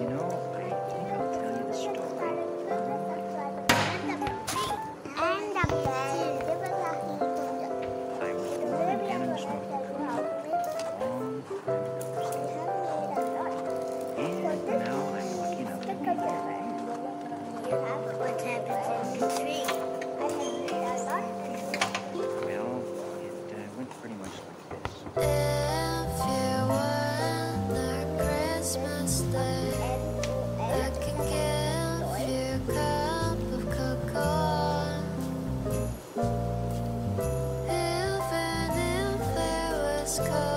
You know? sky.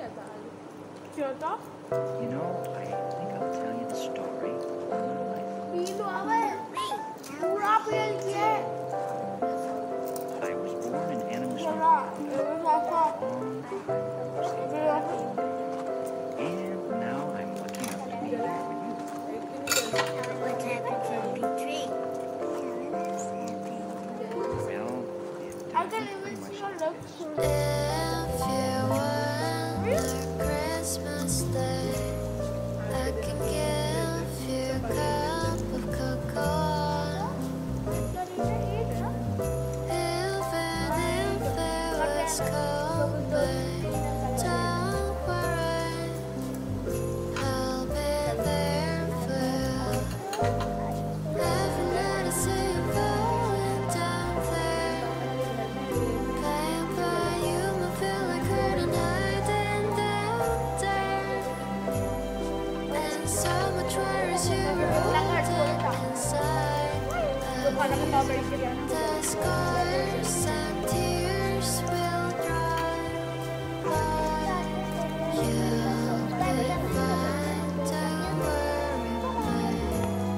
You know, I think I'll tell you the story I was born in Animus And now I'm looking up to be here with you. What happened to? Well, it didn't much So much worse, Let's go.